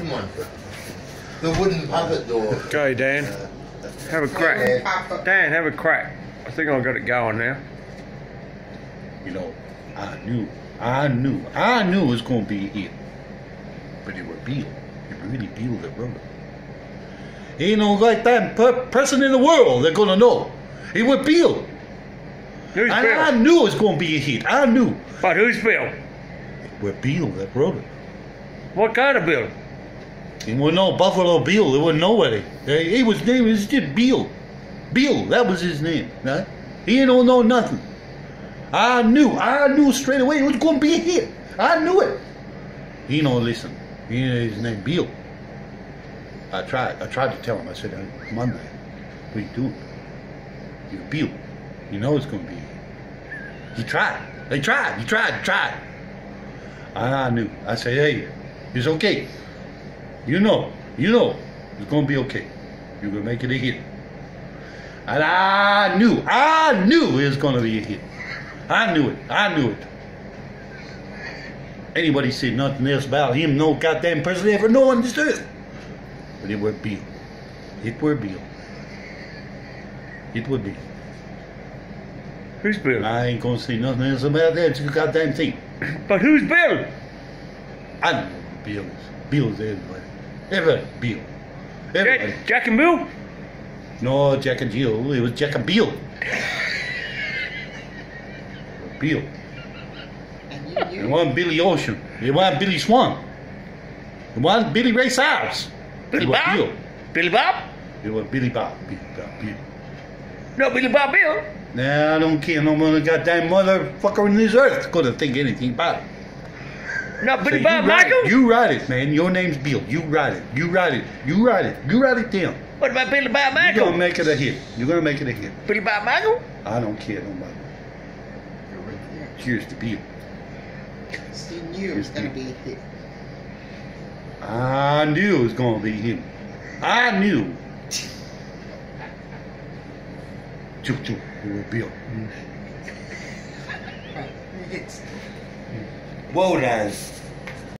wooden one. The wooden puppet door. Go, Dan. Uh, have a crack. Dan, have a crack. I think I've got it going now. You know, I knew, I knew, I knew it was going to be a hit. But it was Bill. It really Bill that wrote it. Ain't no like that per- person in the world that gonna know. It was Bill. Who's And I knew it was gonna be a hit. I knew. But who's Bill? It was Bill that wrote it. What kind of Bill? It was no Buffalo Bill. It was nobody. He he was name was just Bill. Bill, that was his name. Right? He don't know nothing. I knew. I knew straight away it was going to be hit. I knew it. He don't listen. He his name Bill. I tried. I tried to tell him. I said, man. What are you doing? You're Bill. You know it's going to be." hit." He tried. He tried. He tried. Tried. I knew. I said, "Hey, it's okay. You know. You know it's going to be okay. You're to make it a hit." And I knew. I knew it was going to be a hit. I knew it. I knew it. Anybody said nothing else about him, no goddamn person ever know on this earth. But it were Bill. It were Bill. It would be. Who's Bill? I ain't gonna say nothing else about that goddamn thing. But who's Bill? I know who Bill's everybody. Everybody. Bill. Everybody. Jack, Jack and Bill? No, Jack and Jill. It was Jack and Bill. Bill. And It you, you, wasn't Billy Ocean. It wasn't Billy Swan. It wasn't Billy Ray Cyrus. Billy it was Bob? Bill. Billy Bob? It was Billy Bob. Billy Bob. Bill. No, Billy Bob Bill. Nah, I don't care. No more goddamn motherfucker on this earth gonna think anything about it. No, So Billy you Bob write Michael? it. You write it, man. Your name's Bill. You write it. You write it. You write it. You write it down. What about Billy Bob You're gonna make it a hit. You're gonna make it a hit. Billy Bob Michael? I don't care no more. Cheers to Bill. Steve knew it was going to be a hit. I knew it was gonna be him. I knew. Choo choo. It was Bill. Right. Hits. Well done.